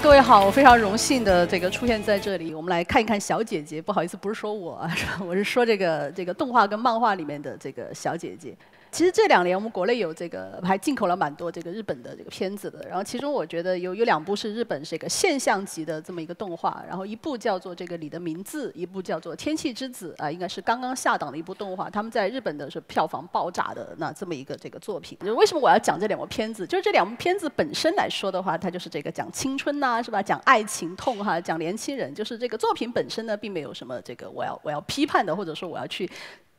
各位好，我非常荣幸的这个出现在这里，我们来看一看小姐姐。不好意思，不是说我，我是说这个这个动画跟漫画里面的这个小姐姐。其实这两年我们国内有这个还进口了蛮多这个日本的这个片子的，然后其中我觉得有有两部是日本这个现象级的这么一个动画，然后一部叫做这个你的名字，一部叫做天气之子啊，应该是刚刚下档的一部动画，他们在日本的是票房爆炸的那这么一个这个作品。为什么我要讲这两部片子？就是这两部片子本身来说的话，它就是这个讲青春呐，是吧？讲爱情痛哈，讲年轻人，就是这个作品本身呢，并没有什么这个我要我要批判的，或者说我要去。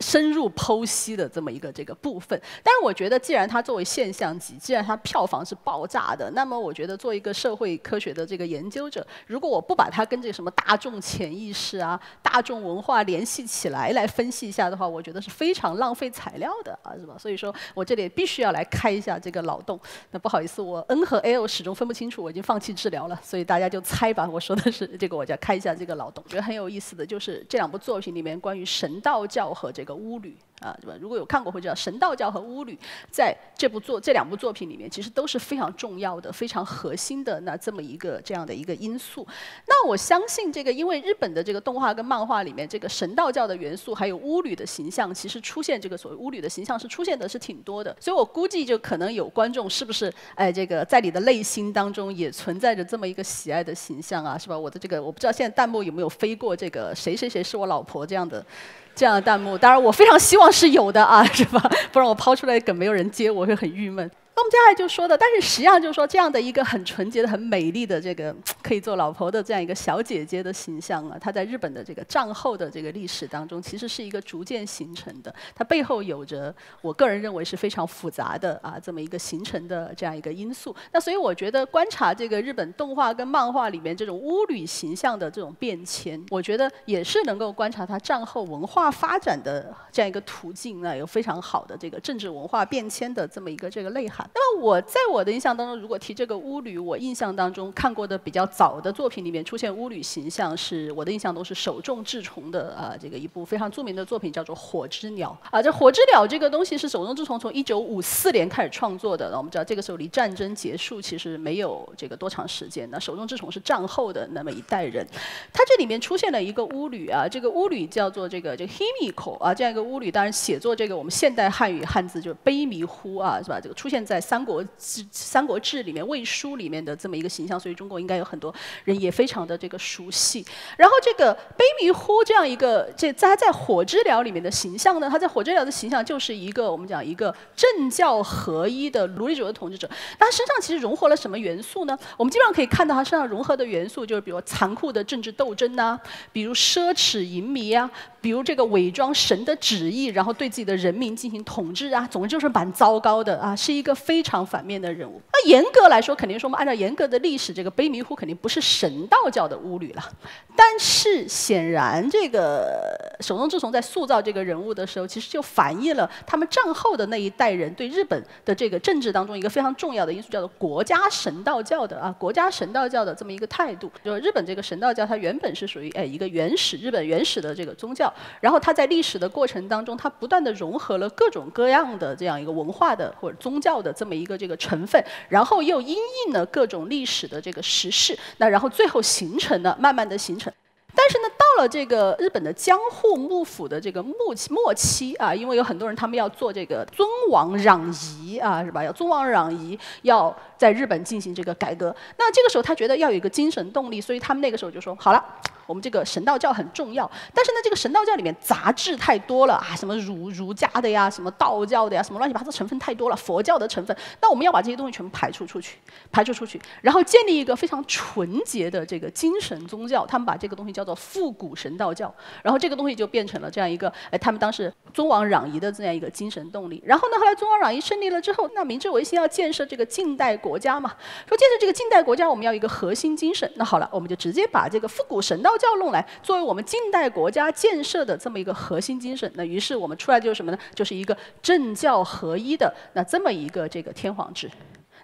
深入剖析的这么一个这个部分，但是我觉得，既然它作为现象级，既然它票房是爆炸的，那么我觉得，做一个社会科学的这个研究者，如果我不把它跟这个什么大众潜意识啊、大众文化联系起来来分析一下的话，我觉得是非常浪费材料的啊，是吧？所以说我这里必须要来开一下这个脑洞。那不好意思，我 N 和 L 始终分不清楚，我已经放弃治疗了，所以大家就猜吧。我说的是这个，我就要开一下这个脑洞。我觉得很有意思的就是这两部作品里面关于神道教和这个个巫女。啊，对吧？如果有看过会知道，神道教和巫女在这部作这两部作品里面，其实都是非常重要的、非常核心的那这么一个这样的一个因素。那我相信这个，因为日本的这个动画跟漫画里面，这个神道教的元素还有巫女的形象，其实出现这个所谓巫女的形象是出现的是挺多的。所以我估计就可能有观众是不是哎，这个在你的内心当中也存在着这么一个喜爱的形象啊，是吧？我的这个我不知道现在弹幕有没有飞过这个谁谁谁是我老婆这样的。这样的弹幕，当然我非常希望是有的啊，是吧？不然我抛出来梗没有人接，我会很郁闷。那我们接下来就说的，但是实际上就是说，这样的一个很纯洁的、很美丽的这个 可以做老婆的这样一个小姐姐的形象啊，她在日本的这个战后的这个历史当中，其实是一个逐渐形成的。它背后有着我个人认为是非常复杂的啊这么一个形成的这样一个因素。那所以我觉得观察这个日本动画跟漫画里面这种巫女形象的这种变迁，我觉得也是能够观察它战后文化发展的这样一个途径啊，有非常好的这个政治文化变迁的这么一个这个内涵。那么我在我的印象当中，如果提这个巫女，我印象当中看过的比较早的作品里面出现巫女形象，是我的印象都是手冢治虫的啊，这个一部非常著名的作品叫做《火之鸟》啊。这《火之鸟》这个东西是手冢治虫从一九五四年开始创作的，我们知道这个时候离战争结束其实没有这个多长时间。那手冢治虫是战后的那么一代人，他这里面出现了一个巫女啊，这个巫女叫做这个这个 Himiko 啊，这样一个巫女，当然写作这个我们现代汉语汉字就是悲迷呼啊，是吧？这个出现在三国志。《三国志》里面魏书里面的这么一个形象，所以中国应该有很多人也非常的这个熟悉。然后这个悲弥呼这样一个，这他在《火之鸟》里面的形象呢，他在《火之鸟》的形象就是一个我们讲一个政教合一的奴隶主的统治者。他身上其实融合了什么元素呢？我们基本上可以看到他身上融合的元素就是，比如残酷的政治斗争呐，比如奢侈淫靡啊，比如这个伪装神的旨意，然后对自己的人民进行统治啊，总之就是蛮糟糕的啊，是一个非常反面的。人物，那严格来说，肯定说我们按照严格的历史，这个悲迷糊肯定不是神道教的巫女了。但是显然，这个手冢治虫在塑造这个人物的时候，其实就反映了他们战后的那一代人对日本的这个政治当中一个非常重要的因素，叫做国家神道教的啊，国家神道教的这么一个态度。就是日本这个神道教，它原本是属于哎一个原始日本原始的这个宗教，然后它在历史的过程当中，它不断的融合了各种各样的这样一个文化的或者宗教的这么一个这个成。分，然后又因应了各种历史的这个时事，那然后最后形成了，慢慢的形成。但是呢，到了这个日本的江户幕府的这个末期末期啊，因为有很多人他们要做这个尊王攘夷啊，是吧？要尊王攘夷，要在日本进行这个改革。那这个时候他觉得要有一个精神动力，所以他们那个时候就说好了。我们这个神道教很重要，但是呢，这个神道教里面杂质太多了啊，什么儒儒家的呀，什么道教的呀，什么乱七八糟成分太多了，佛教的成分，那我们要把这些东西全部排除出去，排除出去，然后建立一个非常纯洁的这个精神宗教，他们把这个东西叫做复古神道教，然后这个东西就变成了这样一个，哎，他们当时尊王攘夷的这样一个精神动力。然后呢，后来尊王攘夷胜利了之后，那明治维新要建设这个近代国家嘛，说建设这个近代国家，我们要一个核心精神，那好了，我们就直接把这个复古神道。教弄来作为我们近代国家建设的这么一个核心精神，那于是我们出来就是什么呢？就是一个政教合一的那这么一个这个天皇制。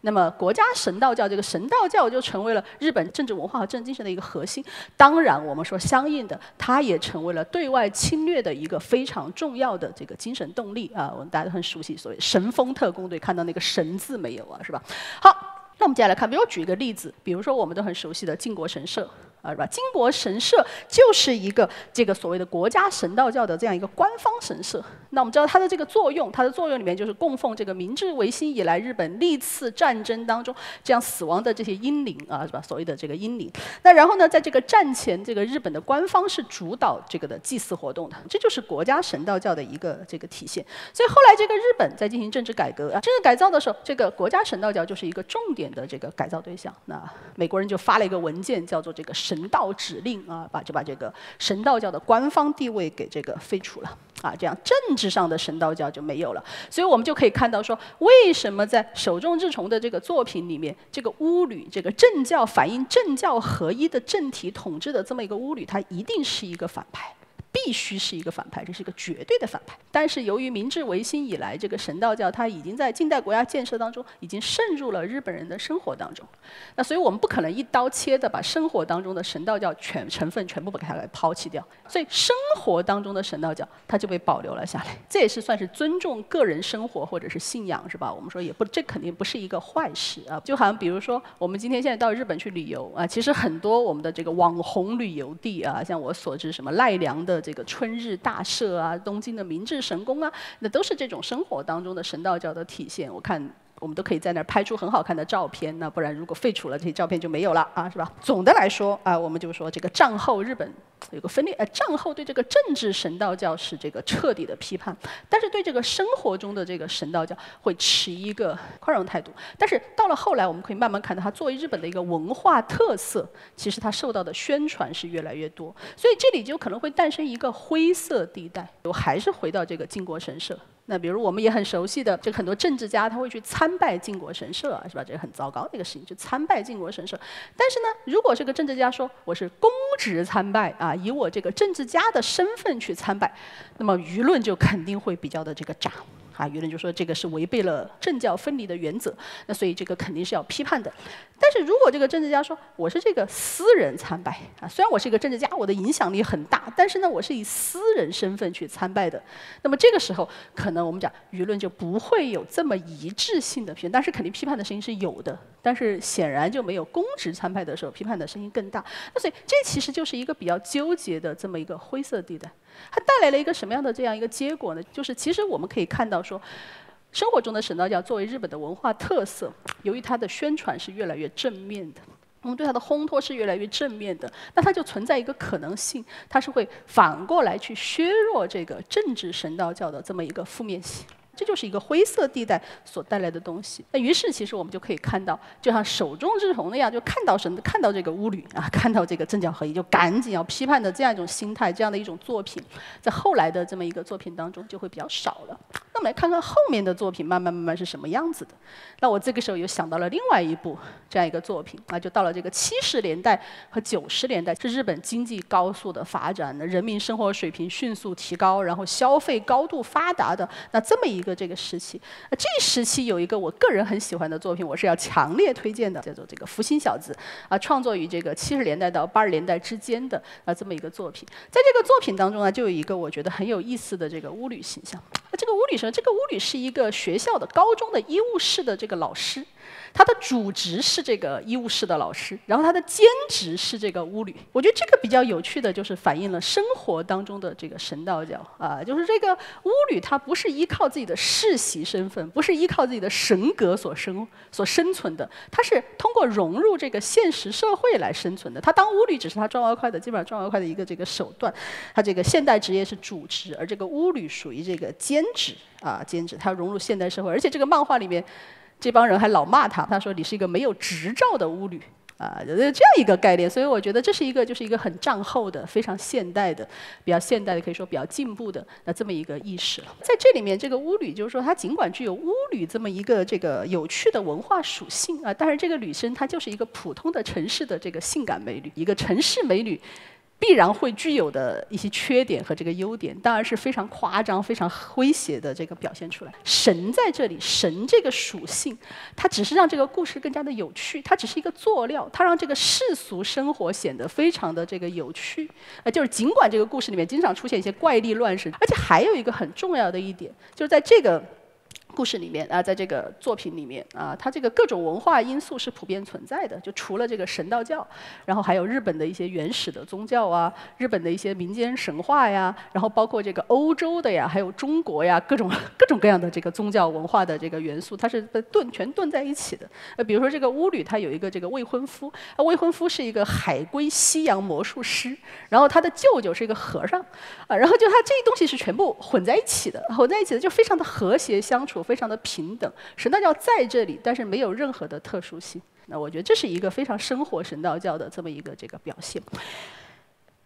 那么国家神道教这个神道教就成为了日本政治文化和政治精神的一个核心。当然，我们说相应的，它也成为了对外侵略的一个非常重要的这个精神动力啊。我们大家都很熟悉所谓神风特工队，看到那个神字没有啊？是吧？好。那我们接下来看，比如举一个例子，比如说我们都很熟悉的靖国神社。啊，是吧？金国神社就是一个这个所谓的国家神道教的这样一个官方神社。那我们知道它的这个作用，它的作用里面就是供奉这个明治维新以来日本历次战争当中这样死亡的这些英灵啊，是吧？所谓的这个英灵。那然后呢，在这个战前，这个日本的官方是主导这个的祭祀活动的，这就是国家神道教的一个这个体现。所以后来这个日本在进行政治改革啊，政治改造的时候，这个国家神道教就是一个重点的这个改造对象。那美国人就发了一个文件，叫做这个神。神道指令啊，把就把这个神道教的官方地位给这个废除了啊，这样政治上的神道教就没有了。所以我们就可以看到说，为什么在手冢治虫的这个作品里面，这个巫女，这个政教反映政教合一的政体统治的这么一个巫女，她一定是一个反派。必须是一个反派，这是一个绝对的反派。但是由于明治维新以来，这个神道教它已经在近代国家建设当中已经渗入了日本人的生活当中，那所以我们不可能一刀切的把生活当中的神道教全成分全部把它给抛弃掉。所以生活当中的神道教它就被保留了下来，这也是算是尊重个人生活或者是信仰，是吧？我们说也不，这肯定不是一个坏事啊。就好像比如说我们今天现在到日本去旅游啊，其实很多我们的这个网红旅游地啊，像我所知什么奈良的。这个春日大社啊，东京的明治神宫啊，那都是这种生活当中的神道教的体现。我看。我们都可以在那儿拍出很好看的照片，那不然如果废除了这些照片就没有了啊，是吧？总的来说啊，我们就说这个战后日本有个分裂，呃，战后对这个政治神道教是这个彻底的批判，但是对这个生活中的这个神道教会持一个宽容态度。但是到了后来，我们可以慢慢看到，它作为日本的一个文化特色，其实它受到的宣传是越来越多，所以这里就可能会诞生一个灰色地带。我还是回到这个靖国神社。那比如我们也很熟悉的，就很多政治家他会去参拜靖国神社，是吧？这个很糟糕的一个事情，就参拜靖国神社。但是呢，如果这个政治家说我是公职参拜啊，以我这个政治家的身份去参拜，那么舆论就肯定会比较的这个炸。啊，舆论就说这个是违背了政教分离的原则，那所以这个肯定是要批判的。但是如果这个政治家说我是这个私人参拜啊，虽然我是一个政治家，我的影响力很大，但是呢，我是以私人身份去参拜的。那么这个时候，可能我们讲舆论就不会有这么一致性的批判，但是肯定批判的声音是有的。但是显然就没有公职参拜的时候批判的声音更大。那所以这其实就是一个比较纠结的这么一个灰色地带。它带来了一个什么样的这样一个结果呢？就是其实我们可以看到说，生活中的神道教作为日本的文化特色，由于它的宣传是越来越正面的，我们对它的烘托是越来越正面的，那它就存在一个可能性，它是会反过来去削弱这个政治神道教的这么一个负面性。这就是一个灰色地带所带来的东西。那于是，其实我们就可以看到，就像手中之虫那样，就看到神，看到这个巫女啊，看到这个政教合一，就赶紧要批判的这样一种心态，这样的一种作品，在后来的这么一个作品当中就会比较少了。那我们来看看后面的作品，慢慢慢慢是什么样子的。那我这个时候又想到了另外一部这样一个作品啊，就到了这个七十年代和九十年代，是日本经济高速的发展，人民生活水平迅速提高，然后消费高度发达的那这么一。一个这个时期，那这时期有一个我个人很喜欢的作品，我是要强烈推荐的，叫做这个《福星小子》啊，创作于这个七十年代到八十年代之间的啊这么一个作品。在这个作品当中呢，就有一个我觉得很有意思的这个巫女形象。那这个巫女是这个巫女是一个学校的高中的医务室的这个老师。他的主职是这个医务室的老师，然后他的兼职是这个巫女。我觉得这个比较有趣的就是反映了生活当中的这个神道教啊，就是这个巫女她不是依靠自己的世袭身份，不是依靠自己的神格所生所生存的，她是通过融入这个现实社会来生存的。她当巫女只是她赚外快的，基本上赚外快的一个这个手段。她这个现代职业是主职，而这个巫女属于这个兼职啊，兼职。她融入现代社会，而且这个漫画里面。这帮人还老骂他，他说你是一个没有执照的巫女啊，这样一个概念。所以我觉得这是一个就是一个很战后的、非常现代的、比较现代的，可以说比较进步的那这么一个意识了。在这里面，这个巫女就是说，她尽管具有巫女这么一个这个有趣的文化属性啊，但是这个女生她就是一个普通的城市的这个性感美女，一个城市美女。必然会具有的一些缺点和这个优点，当然是非常夸张、非常诙谐的这个表现出来。神在这里，神这个属性，它只是让这个故事更加的有趣，它只是一个佐料，它让这个世俗生活显得非常的这个有趣。呃，就是尽管这个故事里面经常出现一些怪力乱神，而且还有一个很重要的一点，就是在这个。故事里面啊，在这个作品里面啊，它这个各种文化因素是普遍存在的。就除了这个神道教，然后还有日本的一些原始的宗教啊，日本的一些民间神话呀，然后包括这个欧洲的呀，还有中国呀，各种各种各样的这个宗教文化的这个元素，它是顿全顿在一起的。呃，比如说这个巫女，她有一个这个未婚夫，未婚夫是一个海归西洋魔术师，然后他的舅舅是一个和尚，啊，然后就他这些东西是全部混在一起的，混在一起的就非常的和谐相处。非常的平等，神道教在这里，但是没有任何的特殊性。那我觉得这是一个非常生活神道教的这么一个这个表现。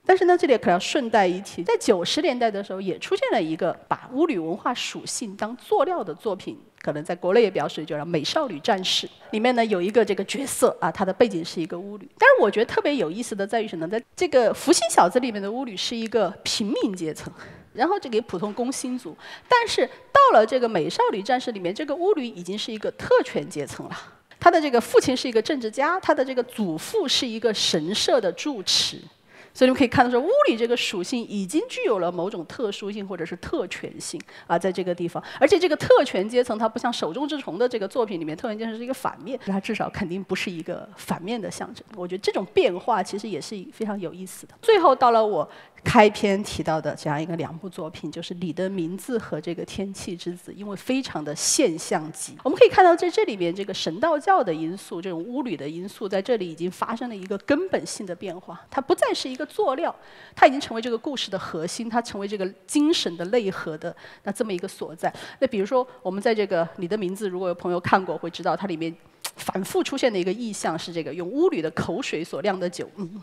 但是呢，这里可要顺带一提，在九十年代的时候，也出现了一个把巫女文化属性当作料的作品，可能在国内也比较水，叫《美少女战士》。里面呢有一个这个角色啊，她的背景是一个巫女。但是我觉得特别有意思的在于什么？在这个福星小子里面的巫女是一个平民阶层。然后这给普通工薪族，但是到了这个美少女战士里面，这个巫女已经是一个特权阶层了。她的这个父亲是一个政治家，她的这个祖父是一个神社的住持。所以你们可以看到，说巫女这个属性已经具有了某种特殊性或者是特权性啊，在这个地方。而且这个特权阶层，它不像手中之虫的这个作品里面，特权阶层是一个反面，它至少肯定不是一个反面的象征。我觉得这种变化其实也是非常有意思的。最后到了我。开篇提到的这样一个两部作品，就是《你的名字》和这个《天气之子》，因为非常的现象级。我们可以看到，在这里面，这个神道教的因素，这种巫女的因素，在这里已经发生了一个根本性的变化。它不再是一个作料，它已经成为这个故事的核心，它成为这个精神的内核的那这么一个所在。那比如说，我们在这个《你的名字》，如果有朋友看过，会知道它里面。反复出现的一个意象是这个用巫女的口水所酿的酒，嗯，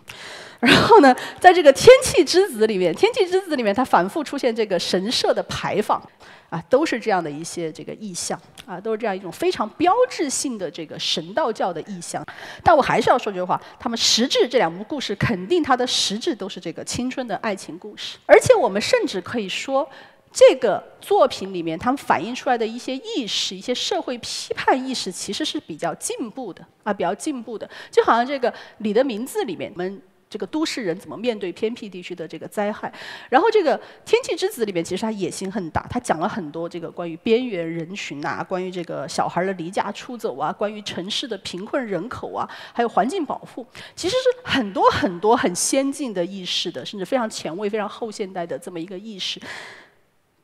然后呢，在这个天气之子里面，天气之子里面它反复出现这个神社的牌坊，啊，都是这样的一些这个意象，啊，都是这样一种非常标志性的这个神道教的意象。但我还是要说句话，他们实质这两部故事肯定它的实质都是这个青春的爱情故事，而且我们甚至可以说。这个作品里面，他们反映出来的一些意识、一些社会批判意识，其实是比较进步的啊，比较进步的。就好像这个《你的名字》里面，我们这个都市人怎么面对偏僻地区的这个灾害。然后这个《天气之子》里面，其实他野心很大，他讲了很多这个关于边缘人群啊，关于这个小孩的离家出走啊，关于城市的贫困人口啊，还有环境保护，其实是很多很多很先进的意识的，甚至非常前卫、非常后现代的这么一个意识。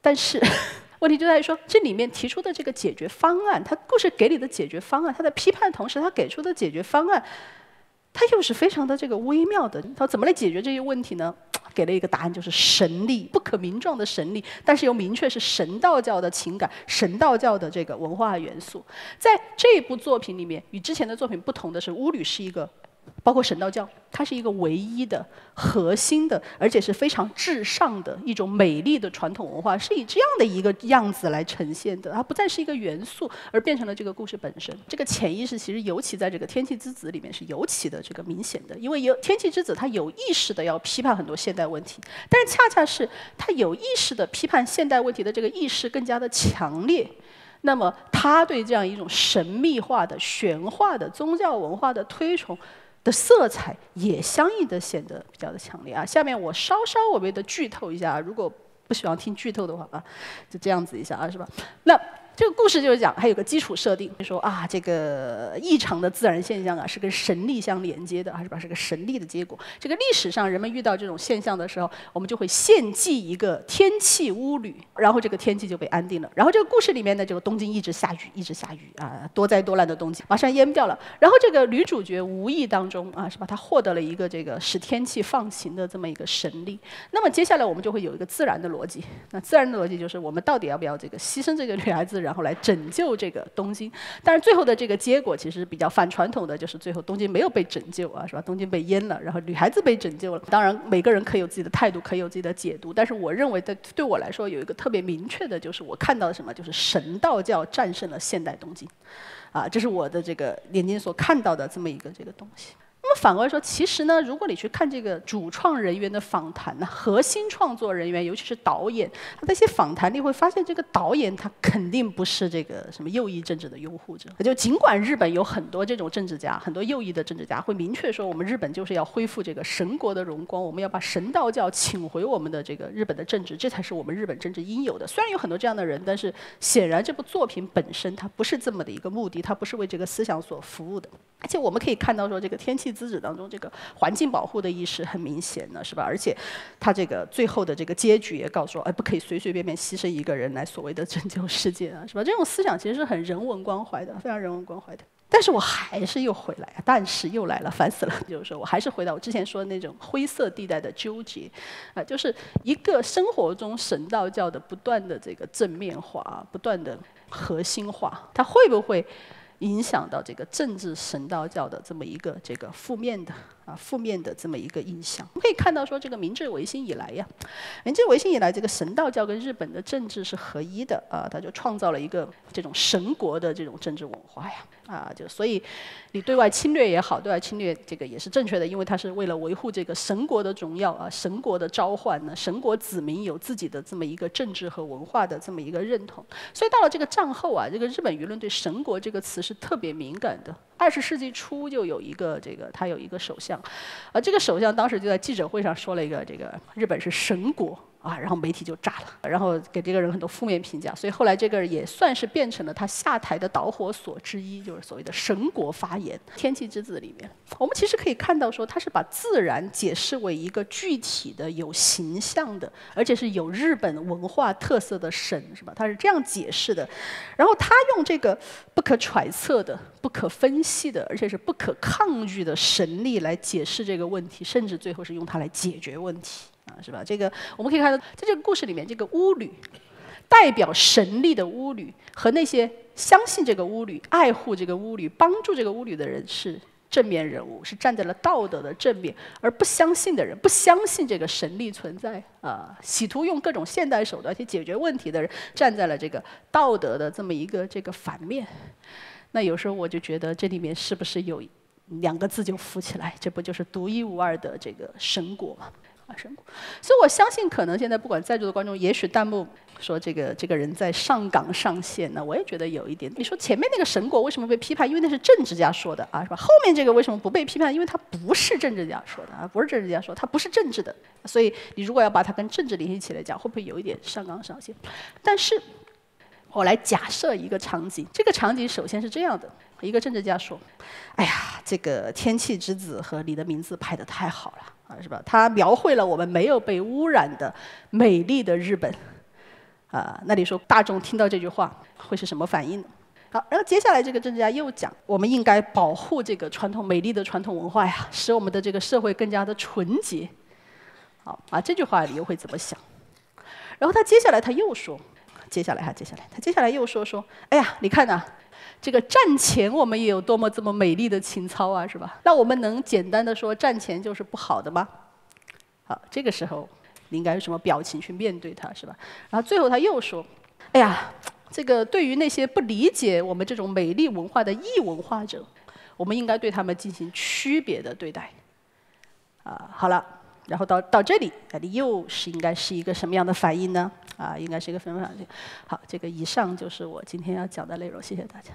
但是，问题就在于说，这里面提出的这个解决方案，他故事给你的解决方案，他在批判同时，他给出的解决方案，他又是非常的这个微妙的。他怎么来解决这些问题呢？给了一个答案，就是神力，不可名状的神力，但是又明确是神道教的情感、神道教的这个文化元素。在这部作品里面，与之前的作品不同的是，巫女是一个。包括神道教，它是一个唯一的、核心的，而且是非常至上的一种美丽的传统文化，是以这样的一个样子来呈现的。它不再是一个元素，而变成了这个故事本身。这个潜意识其实尤其在这个《天气之子》里面是尤其的这个明显的，因为有《天气之子》，他有意识的要批判很多现代问题，但是恰恰是他有意识的批判现代问题的这个意识更加的强烈。那么他对这样一种神秘化的、玄化的宗教文化的推崇。的色彩也相应的显得比较的强烈啊。下面我稍稍微微的剧透一下啊，如果不喜欢听剧透的话啊，就这样子一下啊，是吧？那。这个故事就是讲，还有个基础设定，就说啊，这个异常的自然现象啊，是跟神力相连接的，是吧？是个神力的结果。这个历史上人们遇到这种现象的时候，我们就会献祭一个天气巫女，然后这个天气就被安定了。然后这个故事里面呢，这个东京一直下雨，一直下雨啊，多灾多难的东京马上淹掉了。然后这个女主角无意当中啊，是吧？她获得了一个这个使天气放晴的这么一个神力。那么接下来我们就会有一个自然的逻辑，那自然的逻辑就是我们到底要不要这个牺牲这个女孩子？然后来拯救这个东京，但是最后的这个结果其实比较反传统的，就是最后东京没有被拯救啊，是吧？东京被淹了，然后女孩子被拯救了。当然，每个人可以有自己的态度，可以有自己的解读，但是我认为，对对我来说，有一个特别明确的，就是我看到的什么，就是神道教战胜了现代东京，啊，这是我的这个眼睛所看到的这么一个这个东西。那反过来说，其实呢，如果你去看这个主创人员的访谈呢，核心创作人员，尤其是导演，他那些访谈，你会发现这个导演他肯定不是这个什么右翼政治的拥护者。就尽管日本有很多这种政治家，很多右翼的政治家会明确说，我们日本就是要恢复这个神国的荣光，我们要把神道教请回我们的这个日本的政治，这才是我们日本政治应有的。虽然有很多这样的人，但是显然这部作品本身它不是这么的一个目的，它不是为这个思想所服务的。而且我们可以看到说，这个《天气之子》当中，这个环境保护的意识很明显的是吧？而且，他这个最后的这个结局也告诉说，哎，不可以随随便便牺牲一个人来所谓的拯救世界啊，是吧？这种思想其实是很人文关怀的，非常人文关怀的。但是我还是又回来啊，但是又来了，烦死了。就是说我还是回到我之前说的那种灰色地带的纠结，啊，就是一个生活中神道教的不断的这个正面化，不断的核心化，它会不会？影响到这个政治神道教的这么一个这个负面的啊负面的这么一个印象，我们可以看到说这个明治维新以来呀，明治维新以来这个神道教跟日本的政治是合一的啊，他就创造了一个这种神国的这种政治文化呀啊，就所以你对外侵略也好，对外侵略这个也是正确的，因为它是为了维护这个神国的荣耀啊，神国的召唤呢，神国子民有自己的这么一个政治和文化的这么一个认同，所以到了这个战后啊，这个日本舆论对神国这个词。是特别敏感的。二十世纪初就有一个这个，他有一个首相，啊，这个首相当时就在记者会上说了一个这个日本是神国。啊，然后媒体就炸了，然后给这个人很多负面评价，所以后来这个也算是变成了他下台的导火索之一，就是所谓的神国发言。天气之子里面，我们其实可以看到说，他是把自然解释为一个具体的、有形象的，而且是有日本文化特色的神，是吧？他是这样解释的。然后他用这个不可揣测的、不可分析的，而且是不可抗拒的神力来解释这个问题，甚至最后是用它来解决问题。啊，是吧？这个我们可以看到，在这个故事里面，这个巫女代表神力的巫女和那些相信这个巫女、爱护这个巫女、帮助这个巫女的人是正面人物，是站在了道德的正面；而不相信的人、不相信这个神力存在啊，企图用各种现代手段去解决问题的人，站在了这个道德的这么一个这个反面。那有时候我就觉得，这里面是不是有两个字就浮起来？这不就是独一无二的这个神果吗？神果，所以我相信，可能现在不管在座的观众，也许弹幕说这个这个人在上岗上线呢，我也觉得有一点。你说前面那个神果为什么被批判？因为那是政治家说的啊，是吧？后面这个为什么不被批判？因为他不是政治家说的啊，不是政治家说，他不是政治的。所以你如果要把它跟政治联系起来讲，会不会有一点上纲上线？但是，我来假设一个场景，这个场景首先是这样的：一个政治家说，哎呀，这个天气之子和你的名字拍得太好了。啊，是吧？他描绘了我们没有被污染的美丽的日本，啊，那你说大众听到这句话会是什么反应呢？好，然后接下来这个政治家又讲，我们应该保护这个传统美丽的传统文化呀，使我们的这个社会更加的纯洁。好，啊，这句话你又会怎么想？然后他接下来他又说，接下来哈，接下来他接下来又说说，哎呀，你看呐。这个战前我们也有多么这么美丽的情操啊，是吧？那我们能简单的说战前就是不好的吗？好，这个时候你应该用什么表情去面对它，是吧？然后最后他又说：“哎呀，这个对于那些不理解我们这种美丽文化的异文化者，我们应该对他们进行区别的对待。”啊，好了，然后到到这里，那你又是应该是一个什么样的反应呢？啊，应该是一个什么反应？好，这个以上就是我今天要讲的内容，谢谢大家。